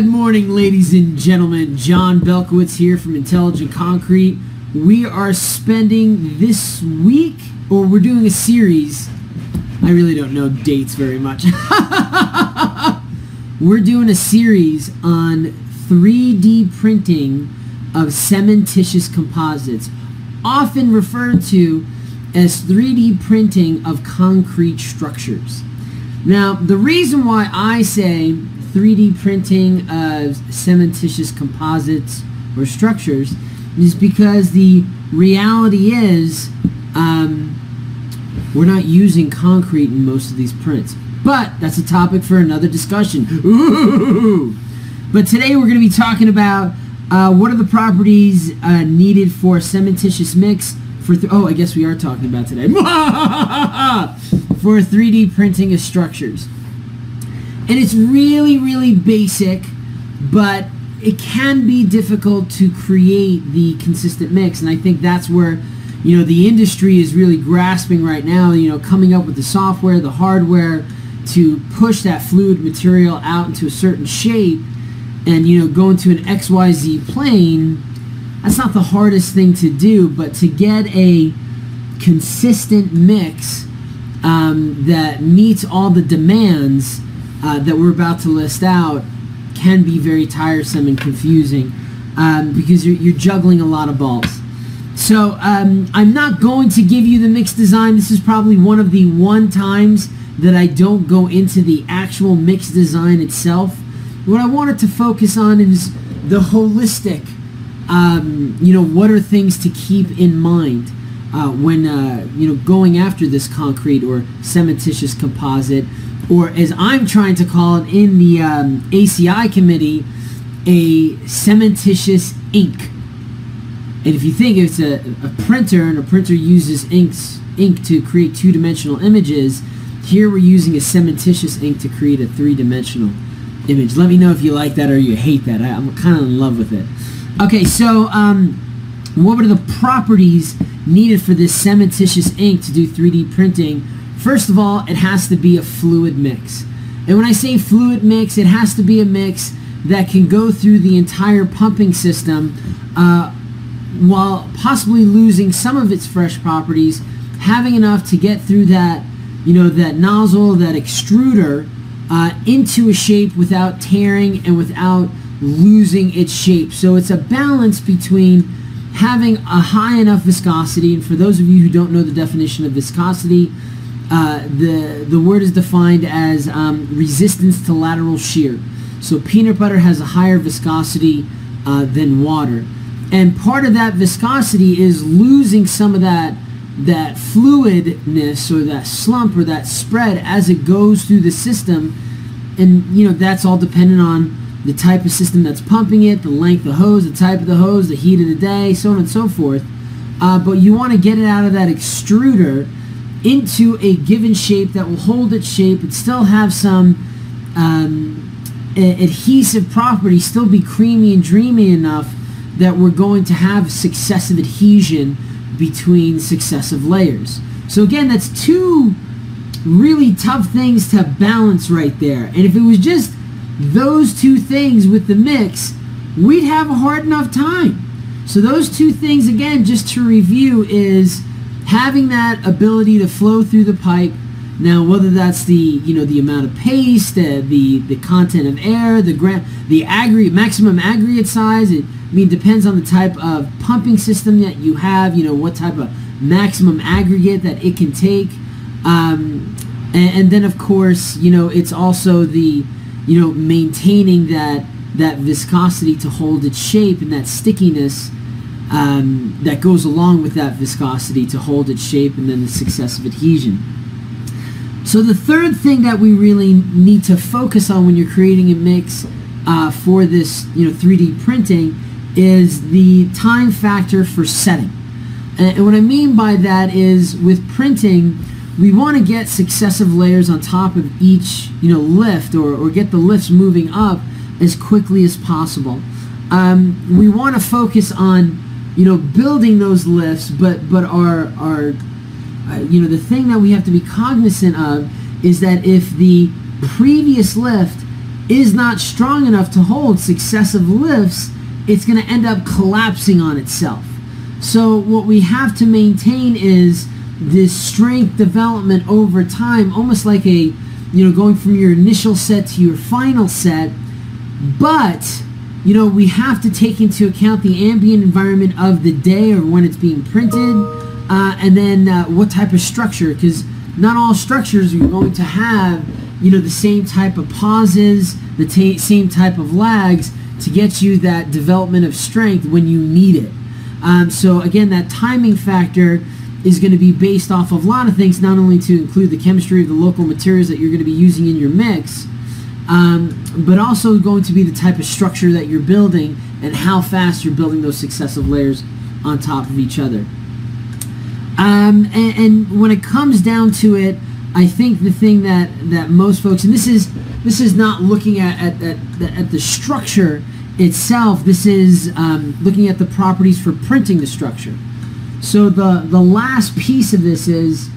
Good morning, ladies and gentlemen. Jon Belkowitz here from Intelligent Concrete. We are spending this week, or we're doing a series. I really don't know dates very much. we're doing a series on 3D printing of cementitious composites, often referred to as 3D printing of concrete structures. Now, the reason why I say 3D printing of cementitious composites or structures is because the reality is um, we're not using concrete in most of these prints. But that's a topic for another discussion. Ooh. But today we're going to be talking about uh, what are the properties uh, needed for cementitious mix for oh I guess we are talking about today for 3D printing of structures. And it's really, really basic, but it can be difficult to create the consistent mix. And I think that's where, you know, the industry is really grasping right now, you know, coming up with the software, the hardware to push that fluid material out into a certain shape and, you know, go into an XYZ plane. That's not the hardest thing to do, but to get a consistent mix um, that meets all the demands uh, that we're about to list out can be very tiresome and confusing um, because you're, you're, juggling a lot of balls. So um, I'm not going to give you the mix design. This is probably one of the one times that I don't go into the actual mix design itself. What I wanted to focus on is the holistic, um, you know, what are things to keep in mind uh, when, uh, you know, going after this concrete or cementitious composite or as I'm trying to call it in the um, ACI committee, a cementitious ink. And if you think it's a, a printer and a printer uses inks, ink to create two-dimensional images, here we're using a cementitious ink to create a three-dimensional image. Let me know if you like that or you hate that. I, am kind of in love with it. Okay, so um, what were the properties needed for this cementitious ink to do 3D printing First of all, it has to be a fluid mix. And when I say fluid mix, it has to be a mix that can go through the entire pumping system uh, while possibly losing some of its fresh properties, having enough to get through that, you know, that nozzle, that extruder uh, into a shape without tearing and without losing its shape. So it's a balance between having a high enough viscosity, and for those of you who don't know the definition of viscosity, uh, the, the word is defined as um, resistance to lateral shear. So peanut butter has a higher viscosity uh, than water. And part of that viscosity is losing some of that that fluidness or that slump or that spread as it goes through the system. And you know that's all dependent on the type of system that's pumping it, the length of hose, the type of the hose, the heat of the day, so on and so forth. Uh, but you want to get it out of that extruder into a given shape that will hold its shape and still have some um, adhesive property, still be creamy and dreamy enough that we're going to have successive adhesion between successive layers. So again, that's two really tough things to balance right there. And if it was just those two things with the mix, we'd have a hard enough time. So those two things, again, just to review, is having that ability to flow through the pipe now whether that's the you know the amount of paste uh, the the content of air the gra- the aggregate maximum aggregate size it I mean depends on the type of pumping system that you have you know what type of maximum aggregate that it can take. Um, and, and then of course you know it's also the you know maintaining that that viscosity to hold its shape and that stickiness um, that goes along with that viscosity to hold its shape and then the successive adhesion. So the third thing that we really need to focus on when you're creating a mix uh, for this you know 3D printing is the time factor for setting. And, and what I mean by that is with printing, we want to get successive layers on top of each you know lift or, or get the lifts moving up as quickly as possible. Um, we want to focus on you know, building those lifts, but but our our uh, you know the thing that we have to be cognizant of is that if the previous lift is not strong enough to hold successive lifts, it's going to end up collapsing on itself. So what we have to maintain is this strength development over time, almost like a, you know, going from your initial set to your final set. But, you know, we have to take into account the ambient environment of the day or when it's being printed, uh, and then uh, what type of structure, because not all structures are going to have, you know, the same type of pauses, the same type of lags to get you that development of strength when you need it. Um, so again, that timing factor is going to be based off of a lot of things, not only to include the chemistry of the local materials that you're going to be using in your mix, um, but also going to be the type of structure that you're building and how fast you're building those successive layers on top of each other. Um, and, and, when it comes down to it, I think the thing that, that most folks, and this is this is not looking at, at, at, at the structure itself, this is um, looking at the properties for printing the structure. So the, the last piece of this is,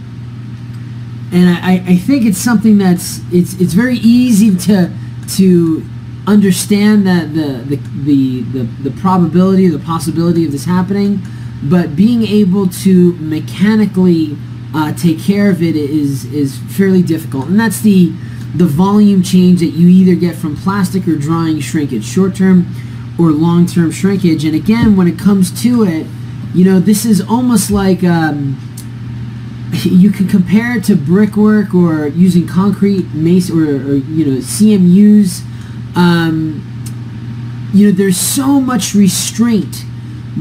and I, I think it's something that's, it's, it's very easy to, to understand that the, the, the, the, the probability, the possibility of this happening, but being able to mechanically uh, take care of it is, is fairly difficult. And that's the, the volume change that you either get from plastic or drying shrinkage, short-term or long-term shrinkage. And again, when it comes to it, you know, this is almost like um, you can compare it to brickwork or using concrete mace or, or you know CMUs. Um, you know, there's so much restraint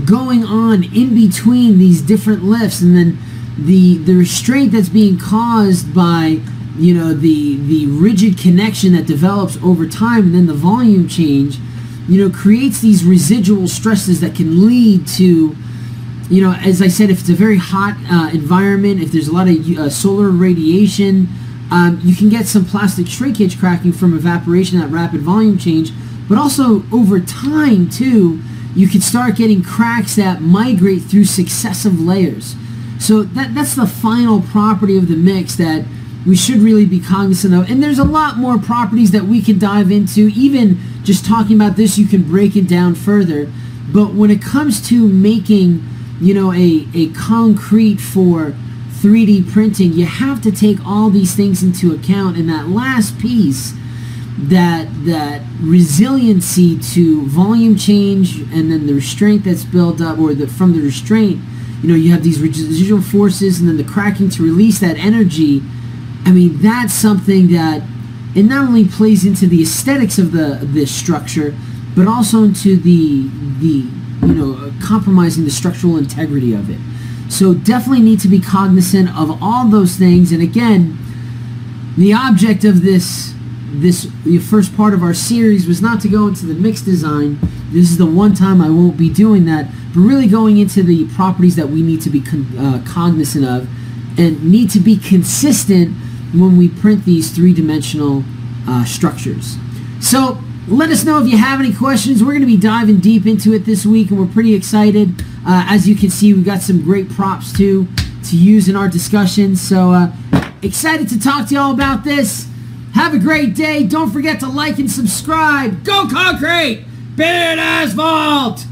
going on in between these different lifts, and then the the restraint that's being caused by you know the the rigid connection that develops over time and then the volume change you know creates these residual stresses that can lead to you know as i said if it's a very hot uh, environment if there's a lot of uh, solar radiation um, you can get some plastic shrinkage cracking from evaporation that rapid volume change but also over time too you can start getting cracks that migrate through successive layers so that, that's the final property of the mix that we should really be cognizant of. And there's a lot more properties that we can dive into. Even just talking about this, you can break it down further. But when it comes to making, you know, a, a concrete for 3D printing, you have to take all these things into account. And that last piece, that that resiliency to volume change and then the restraint that's built up or the from the restraint you know you have these residual forces and then the cracking to release that energy I mean, that's something that it not only plays into the aesthetics of the this structure, but also into the the you know compromising the structural integrity of it. So definitely need to be cognizant of all those things. And again, the object of this this the first part of our series was not to go into the mix design. This is the one time I won't be doing that, but really going into the properties that we need to be con- uh, cognizant of and need to be consistent when we print these three-dimensional uh, structures. So let us know if you have any questions. We're going to be diving deep into it this week, and we're pretty excited. Uh, as you can see, we've got some great props too to use in our discussion. So uh, excited to talk to y'all about this. Have a great day. Don't forget to like and subscribe. Go Concrete! Beard Asphalt!